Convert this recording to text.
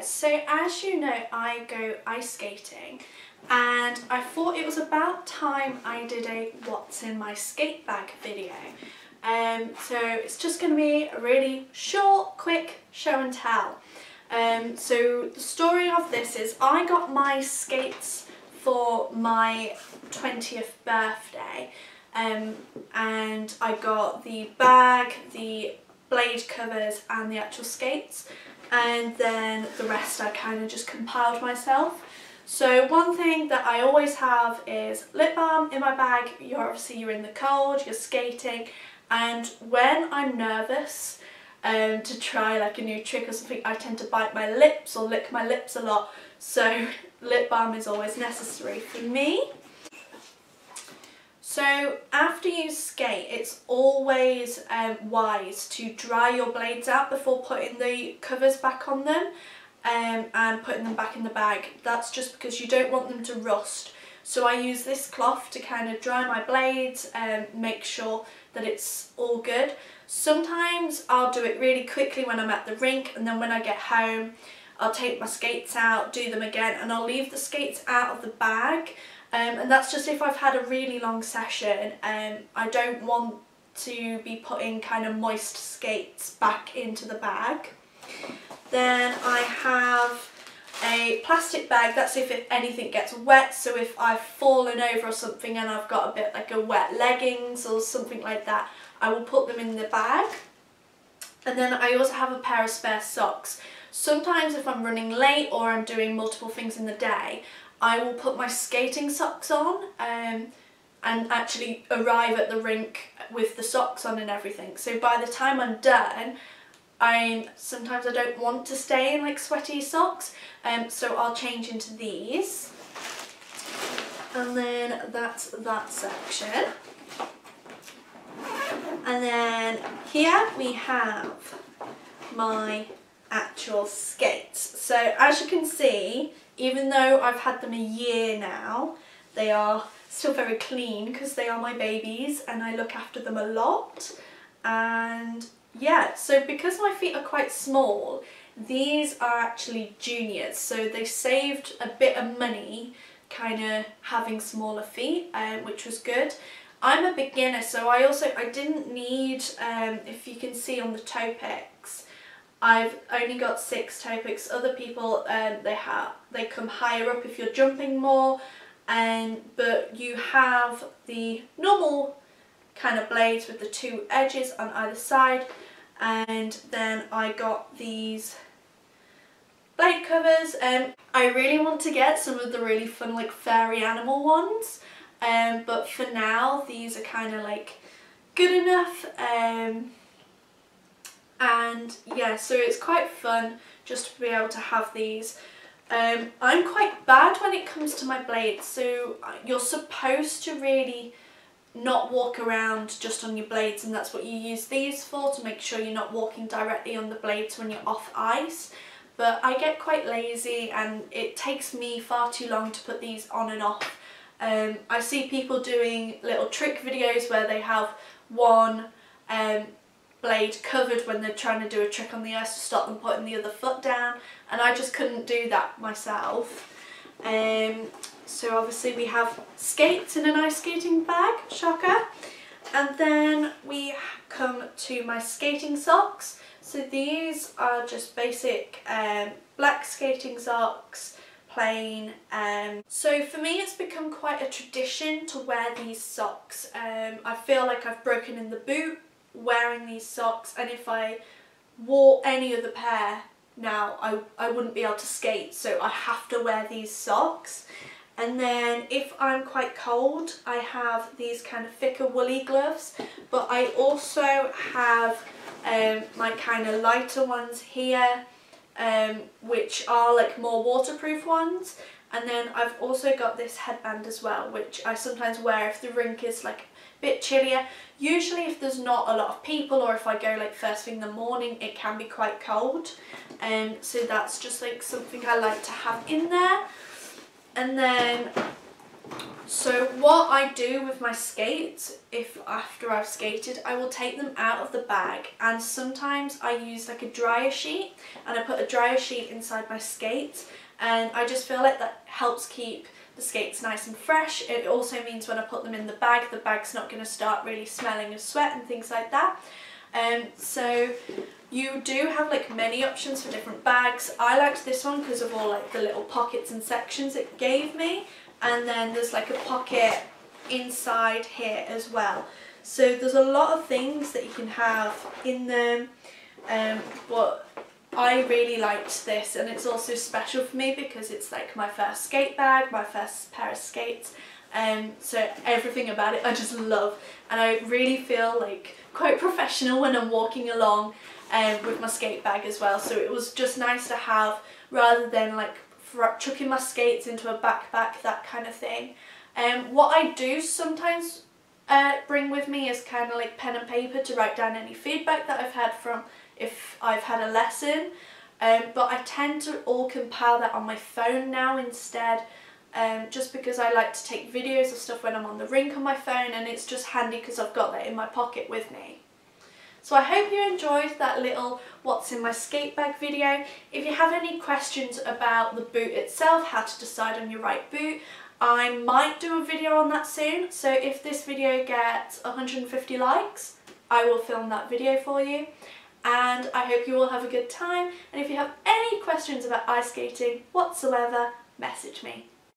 so as you know I go ice skating and I thought it was about time I did a what's in my skate bag video. Um, so it's just going to be a really short, quick show and tell. Um, so the story of this is I got my skates for my 20th birthday um, and I got the bag, the blade covers and the actual skates and then the rest I kind of just compiled myself. So one thing that I always have is lip balm in my bag. You're obviously you're in the cold, you're skating and when I'm nervous um, to try like a new trick or something I tend to bite my lips or lick my lips a lot so lip balm is always necessary for me. So after you skate, it's always um, wise to dry your blades out before putting the covers back on them um, and putting them back in the bag. That's just because you don't want them to rust. So I use this cloth to kind of dry my blades and make sure that it's all good. Sometimes I'll do it really quickly when I'm at the rink and then when I get home I'll take my skates out, do them again and I'll leave the skates out of the bag um, and that's just if I've had a really long session and um, I don't want to be putting kind of moist skates back into the bag. Then I have a plastic bag, that's if anything gets wet, so if I've fallen over or something and I've got a bit like a wet leggings or something like that, I will put them in the bag. And then I also have a pair of spare socks. Sometimes if I'm running late or I'm doing multiple things in the day, I will put my skating socks on um, and actually arrive at the rink with the socks on and everything. So by the time I'm done, I'm sometimes I don't want to stay in like sweaty socks, um, so I'll change into these. And then that's that section. And then here we have my actual skates. So as you can see, even though I've had them a year now, they are still very clean because they are my babies and I look after them a lot. And yeah, so because my feet are quite small, these are actually juniors. So they saved a bit of money kind of having smaller feet, um, which was good. I'm a beginner, so I also, I didn't need, um, if you can see on the toe picks, I've only got six toe picks. Other people, um, they have they come higher up if you're jumping more, and but you have the normal kind of blades with the two edges on either side, and then I got these blade covers. Um, I really want to get some of the really fun like fairy animal ones, um, but for now these are kind of like good enough. Um, and yeah so it's quite fun just to be able to have these um, I'm quite bad when it comes to my blades so uh, you're supposed to really not walk around just on your blades and that's what you use these for to make sure you're not walking directly on the blades when you're off ice but I get quite lazy and it takes me far too long to put these on and off. Um, I see people doing little trick videos where they have one um, blade covered when they're trying to do a trick on the ice to stop them putting the other foot down and I just couldn't do that myself. Um, so obviously we have skates in an ice skating bag, shocker. And then we come to my skating socks. So these are just basic um, black skating socks, plain. Um, so for me it's become quite a tradition to wear these socks. Um, I feel like I've broken in the boot wearing these socks and if I wore any other pair now I, I wouldn't be able to skate so I have to wear these socks. And then if I'm quite cold I have these kind of thicker woolly gloves but I also have um, my kind of lighter ones here um, which are like more waterproof ones. And then I've also got this headband as well which I sometimes wear if the rink is like bit chillier. Usually if there's not a lot of people or if I go like first thing in the morning it can be quite cold. And um, so that's just like something I like to have in there. And then So what I do with my skates, if after I've skated, I will take them out of the bag. And sometimes I use like a dryer sheet and I put a dryer sheet inside my skates and I just feel like that helps keep the skates nice and fresh. It also means when I put them in the bag, the bag's not going to start really smelling of sweat and things like that. Um, so you do have like many options for different bags. I liked this one because of all like the little pockets and sections it gave me and then there's like a pocket inside here as well. So there's a lot of things that you can have in them, um, but I really liked this and it's also special for me because it's like my first skate bag, my first pair of skates, um, so everything about it I just love and I really feel like quite professional when I'm walking along um, with my skate bag as well so it was just nice to have rather than like chucking my skates into a backpack, that kind of thing. Um, what I do sometimes uh, bring with me is kind of like pen and paper to write down any feedback that I've had from if I've had a lesson. Um, but I tend to all compile that on my phone now instead um, just because I like to take videos of stuff when I'm on the rink on my phone and it's just handy because I've got that in my pocket with me. So I hope you enjoyed that little what's in my skate bag video. If you have any questions about the boot itself, how to decide on your right boot, I might do a video on that soon. So if this video gets 150 likes, I will film that video for you. And I hope you all have a good time. And if you have any questions about ice skating whatsoever, message me.